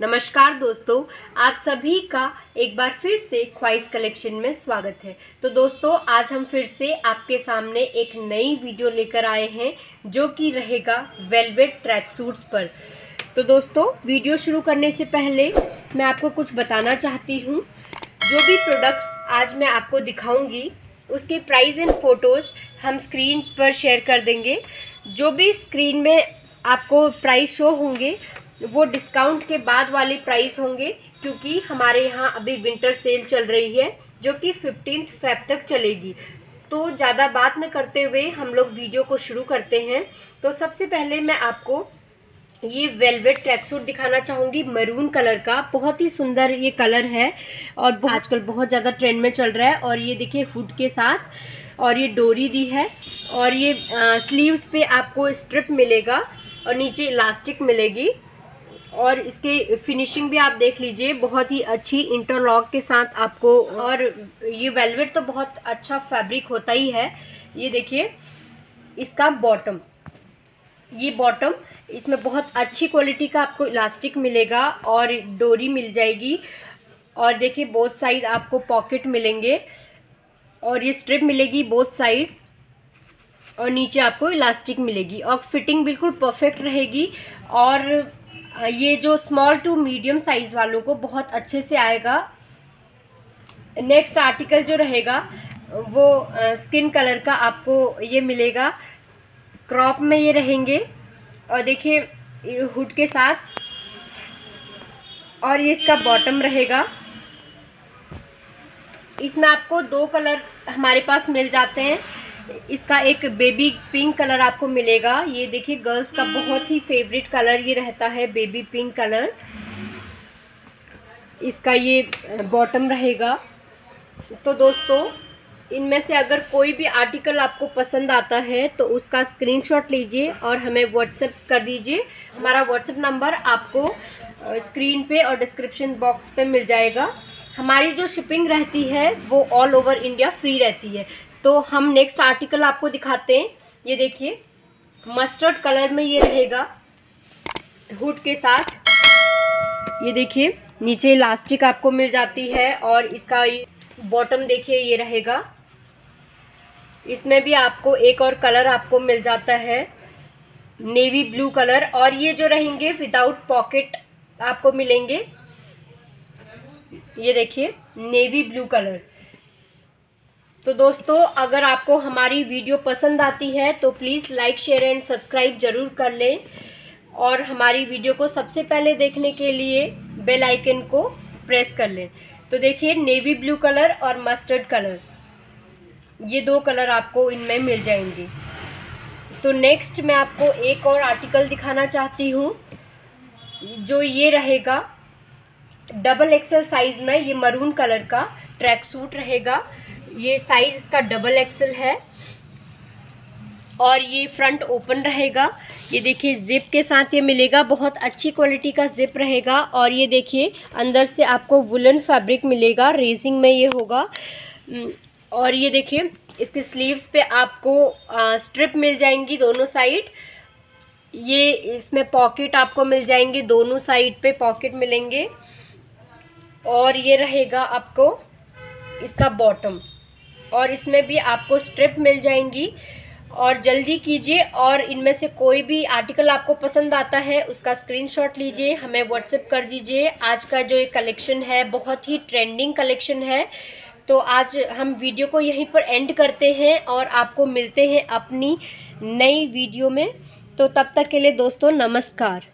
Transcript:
नमस्कार दोस्तों, आप सभी का एक बार फिर से ख्वाहिश कलेक्शन में स्वागत है। तो दोस्तों, आज हम फिर से आपके सामने एक नई वीडियो लेकर आए हैं, जो कि रहेगा वेलवेट ट्रैक सूट्स पर। तो दोस्तों, वीडियो शुरू करने से पहले मैं आपको कुछ बताना चाहती हूँ। जो भी प्रोडक्ट्स आज मैं आपको दिखाऊँगी, उसके प्राइस एंड फ़ोटोज़ हम स्क्रीन पर शेयर कर देंगे। जो भी स्क्रीन में आपको प्राइस शो होंगे वो डिस्काउंट के बाद वाले प्राइस होंगे, क्योंकि हमारे यहाँ अभी विंटर सेल चल रही है, जो कि फिफ्टीन फेब तक चलेगी। तो ज़्यादा बात न करते हुए हम लोग वीडियो को शुरू करते हैं। तो सबसे पहले मैं आपको ये वेलवेट ट्रैक सूट दिखाना चाहूँगी मरून कलर का। बहुत ही सुंदर ये कलर है और आजकल बहुत ज़्यादा ट्रेंड में चल रहा है। और ये देखिए हुड के साथ, और ये डोरी दी है। और ये स्लीव्स पे आपको स्ट्रिप मिलेगा और नीचे इलास्टिक मिलेगी। और इसके फिनिशिंग भी आप देख लीजिए, बहुत ही अच्छी इंटरलॉक के साथ आपको और ये वेलवेट तो बहुत अच्छा फैब्रिक होता ही है। ये देखिए, इसका बॉटम ये बॉटम इसमें बहुत अच्छी क्वालिटी का आपको इलास्टिक मिलेगा और डोरी मिल जाएगी। और देखिए बोथ साइड आपको पॉकेट मिलेंगे और ये स्ट्रिप मिलेगी बोथ साइड और नीचे आपको इलास्टिक मिलेगी। और फिटिंग बिल्कुल परफेक्ट रहेगी और ये जो स्मॉल टू मीडियम साइज़ वालों को बहुत अच्छे से आएगा। नेक्स्ट आर्टिकल जो रहेगा, वो स्किन कलर का आपको ये मिलेगा। क्रॉप में ये रहेंगे और देखिए हुड के साथ और ये इसका बॉटम रहेगा। इसमें आपको दो कलर हमारे पास मिल जाते हैं। इसका एक बेबी पिंक कलर आपको मिलेगा। ये देखिए गर्ल्स का बहुत ही फेवरेट कलर ये रहता है बेबी पिंक कलर इसका ये बॉटम रहेगा। तो दोस्तों, इनमें से अगर कोई भी आर्टिकल आपको पसंद आता है तो उसका स्क्रीनशॉट लीजिए और हमें व्हाट्सएप कर दीजिए। हमारा व्हाट्सएप नंबर आपको स्क्रीन पे और डिस्क्रिप्शन बॉक्स पे मिल जाएगा। हमारी जो शिपिंग रहती है, वो ऑल ओवर इंडिया फ्री रहती है। तो हम नेक्स्ट आर्टिकल आपको दिखाते हैं। ये देखिए मस्टर्ड कलर में ये रहेगा हुड के साथ। ये देखिए, नीचे इलास्टिक आपको मिल जाती है और इसका बॉटम देखिए, ये रहेगा। इसमें भी आपको एक और कलर आपको मिल जाता है नेवी ब्लू कलर और ये जो रहेंगे विदाउट पॉकेट आपको मिलेंगे। ये देखिए नेवी ब्लू कलर तो दोस्तों, अगर आपको हमारी वीडियो पसंद आती है तो please like share and subscribe ज़रूर कर लें। और हमारी वीडियो को सबसे पहले देखने के लिए बेल आइकन को प्रेस कर लें। तो देखिए नेवी ब्लू कलर और मस्टर्ड कलर ये दो कलर आपको इनमें मिल जाएँगे। तो नेक्स्ट मैं आपको एक और आर्टिकल दिखाना चाहती हूँ, जो ये रहेगा। डबल एक्सल साइज़ में ये मरून कलर का ट्रैक सूट रहेगा। ये साइज़ इसका डबल एक्सल है। और ये फ्रंट ओपन रहेगा। ये देखिए ज़िप के साथ ये मिलेगा। बहुत अच्छी क्वालिटी का ज़िप रहेगा। और ये देखिए अंदर से आपको वुलन फैब्रिक मिलेगा। रेजिंग में ये होगा। और ये देखिए इसके स्लीव्स पे आपको आ, स्ट्रिप मिल जाएँगी दोनों साइड ये इसमें पॉकेट आपको मिल जाएँगे। दोनों साइड पे पॉकेट मिलेंगे। और ये रहेगा आपको इसका बॉटम और इसमें भी आपको स्ट्रिप मिल जाएँगी। और जल्दी कीजिए और इनमें से कोई भी आर्टिकल आपको पसंद आता है, उसका स्क्रीनशॉट लीजिए, हमें व्हाट्सएप कर दीजिए। आज का जो ये कलेक्शन है, बहुत ही ट्रेंडिंग कलेक्शन है। तो आज हम वीडियो को यहीं पर एंड करते हैं और आपको मिलते हैं अपनी नई वीडियो में। तो तब तक के लिए दोस्तों, नमस्कार।